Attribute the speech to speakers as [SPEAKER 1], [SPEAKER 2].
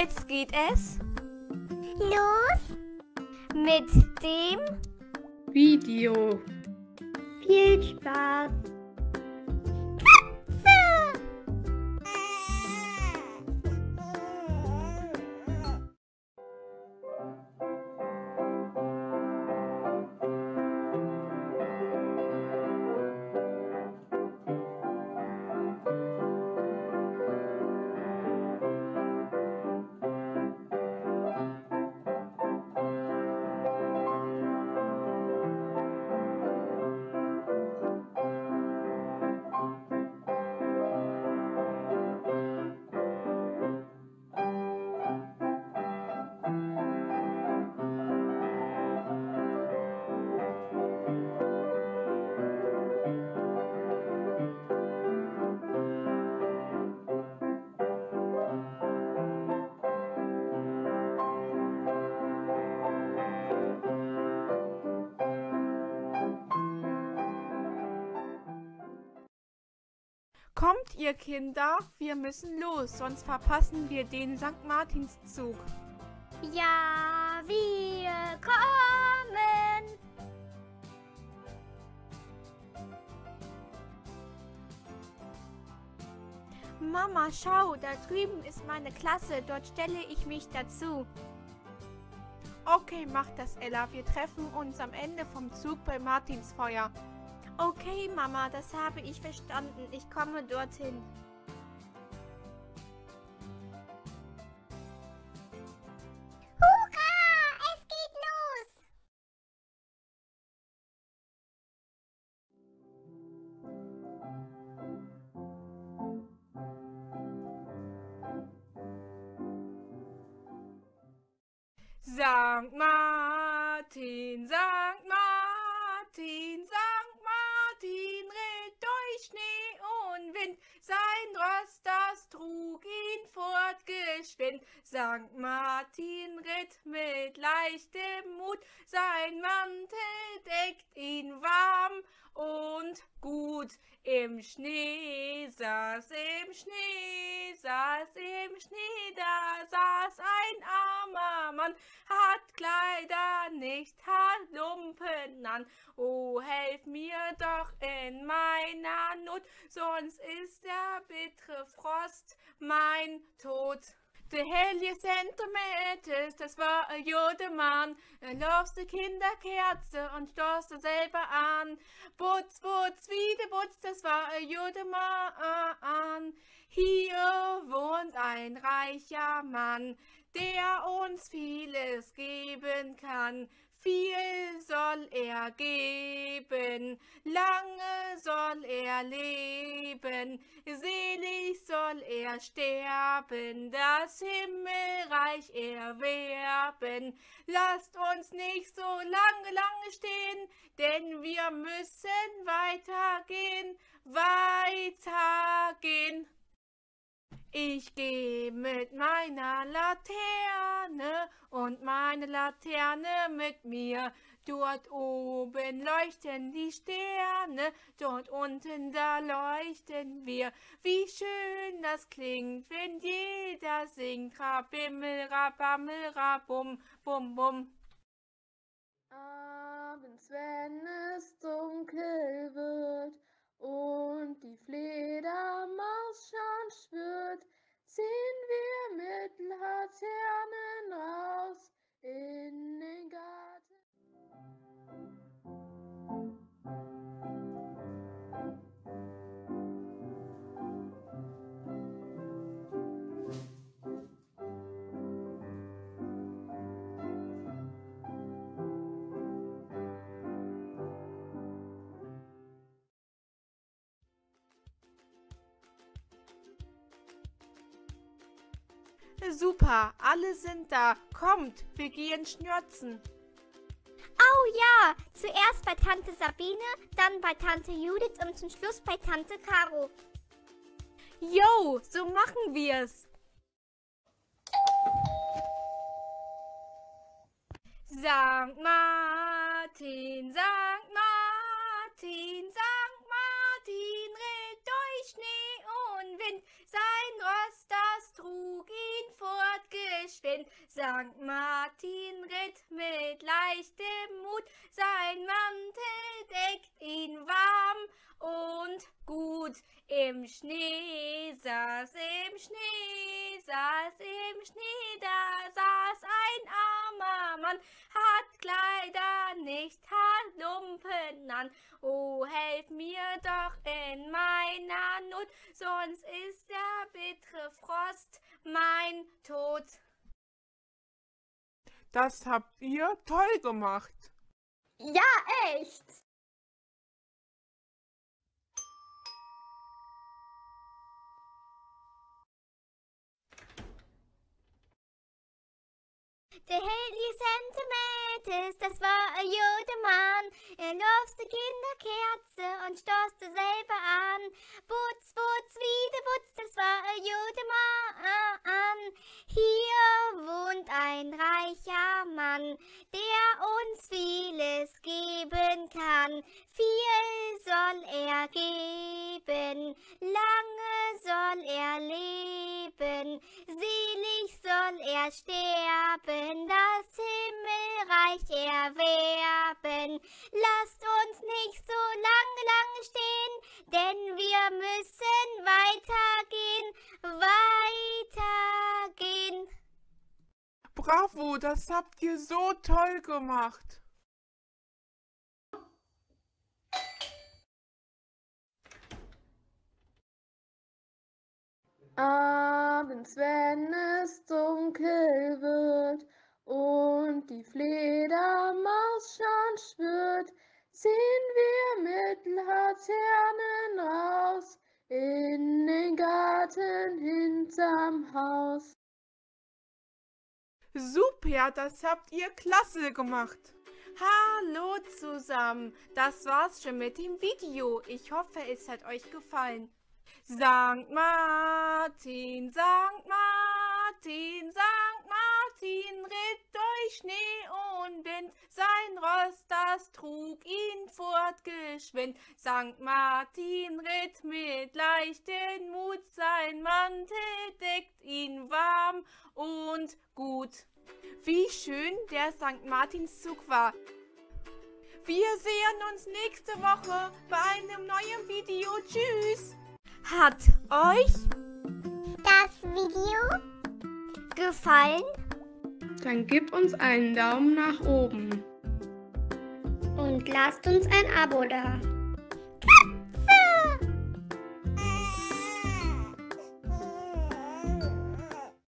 [SPEAKER 1] Jetzt geht es
[SPEAKER 2] Los
[SPEAKER 1] mit dem
[SPEAKER 3] Video.
[SPEAKER 2] Viel Spaß!
[SPEAKER 1] Kommt ihr Kinder, wir müssen los, sonst verpassen wir den St. Martinszug.
[SPEAKER 2] Ja, wir kommen!
[SPEAKER 1] Mama, schau, da drüben ist meine Klasse, dort stelle ich mich dazu. Okay, mach das, Ella. Wir treffen uns am Ende vom Zug bei Martinsfeuer. Okay, Mama, das habe ich verstanden. Ich komme dorthin.
[SPEAKER 2] Hurra! Es geht los!
[SPEAKER 1] St. Martin, St. fortgeschwind. St. Martin ritt mit leichtem Mut. Sein Mantel deckt ihn warm und gut. Im Schnee saß, im Schnee saß, im Schnee, da saß ein armer Mann, Kleider nicht, hat Lumpen an. Oh, helf mir doch in meiner Not, sonst ist der bittere Frost mein Tod. Der hellige Sentimentus, das war ein Jodemann. Er loste Kinderkerze und stoßte selber an. Butz, Butz, wieder Butz, das war ein Jodemann. Hier wohnt ein reicher Mann, der uns vieles geben kann. Viel soll er geben, lange soll er leben, selig soll er sterben, das Himmelreich erwerben. Lasst uns nicht so lange, lange stehen, denn wir müssen weitergehen, weitergehen. Ich gehe mit meiner Laterne und meine Laterne mit mir. Dort oben leuchten die Sterne, dort unten da leuchten wir. Wie schön das klingt, wenn jeder singt. Rabimmel, rabammel, rabum, bum, bum.
[SPEAKER 3] Abends, wenn es dunkel wird und die Fledermaus schon schwirrt, ziehen wir mit
[SPEAKER 1] Super, alle sind da. Kommt, wir gehen schnürzen.
[SPEAKER 2] Oh ja, zuerst bei Tante Sabine, dann bei Tante Judith und zum Schluss bei Tante Caro.
[SPEAKER 1] Yo, so machen wir's. St. Martin, St.
[SPEAKER 2] geschwind. Sankt Martin ritt mit leichtem Mut, sein Mantel deckt ihn warm und gut. Im Schnee saß, im Schnee saß, im Schnee, da saß ein armer Mann, hat Kleider nicht, hat Lumpen an. Oh, helf mir doch in meiner Not, sonst ist der bittere Frost mein Tod.
[SPEAKER 1] Das habt ihr toll gemacht.
[SPEAKER 3] Ja, echt.
[SPEAKER 2] Der Heli Sentimentis, das war ein Judemann. Er loste Kinderkerze und stoßte selber an. Putz, putz, wieder putz, das war ein Judemann. Der uns vieles geben kann. Viel soll er geben, lange soll er leben, selig soll er sterben, das Himmelreich erwerben. Lasst uns nicht so lange, lange stehen, denn wir müssen weitergehen, weitergehen.
[SPEAKER 1] Bravo, das habt ihr so toll gemacht.
[SPEAKER 3] Abends, wenn es dunkel wird und die Fledermaus schon schwirrt, ziehen wir mit Laternen raus in den Garten hinterm Haus.
[SPEAKER 1] Super, das habt ihr klasse gemacht. Hallo zusammen, das war's schon mit dem Video. Ich hoffe, es hat euch gefallen. Sankt Martin, Sankt Martin, fortgeschwind. Sankt Martin ritt mit leichtem Mut, sein Mantel deckt ihn warm und gut. Wie schön der St. Martinszug war. Wir sehen uns nächste Woche bei einem neuen Video. Tschüss! Hat euch
[SPEAKER 2] Das Video gefallen?
[SPEAKER 3] Dann gib uns einen Daumen nach oben.
[SPEAKER 2] Und lasst uns ein Abo da.